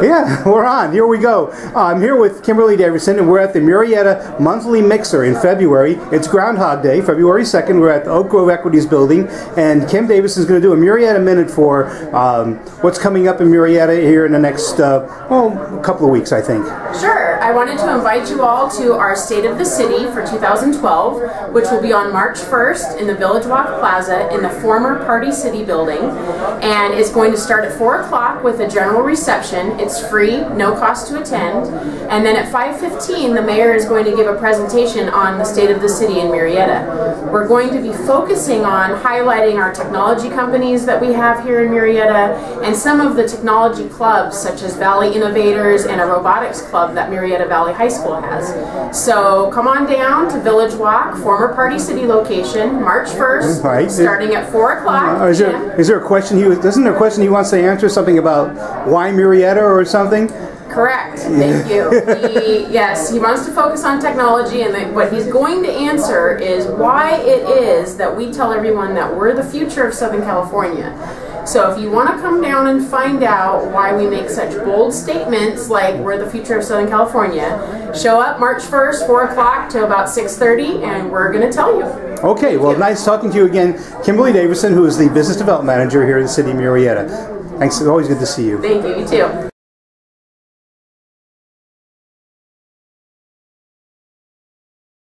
Yeah, we're on. Here we go. I'm here with Kimberly Davidson, and we're at the Murrieta Monthly Mixer in February. It's Groundhog Day, February 2nd. We're at the Oak Grove Equities Building, and Kim Davidson is going to do a Murrieta Minute for um, what's coming up in Murrieta here in the next, uh, well, couple of weeks, I think. Sure. I wanted to invite you all to our State of the City for 2012, which will be on March 1st in the Village Walk Plaza in the former Party City building, and it's going to start at 4 o'clock with a general reception. It's free, no cost to attend. And then at 5.15, the mayor is going to give a presentation on the state of the city in Murrieta. We're going to be focusing on highlighting our technology companies that we have here in Murrieta and some of the technology clubs such as Valley Innovators and a robotics club that Murrieta Valley High School has. So come on down to Village Walk, former Party City location, March 1st, Right. starting at 4 o'clock. Uh, is, there, is there a question he was, isn't there a question he wants to answer? Something about why Murrieta or something? Correct. Thank you. He, yes, he wants to focus on technology, and what he's going to answer is why it is that we tell everyone that we're the future of Southern California. So if you want to come down and find out why we make such bold statements like we're the future of Southern California, show up March 1st, 4 o'clock to about 6.30, and we're going to tell you. Okay, well, nice talking to you again. Kimberly Davidson, who is the Business Development Manager here in the city of Murrieta. Thanks, always good to see you. Thank you. You too.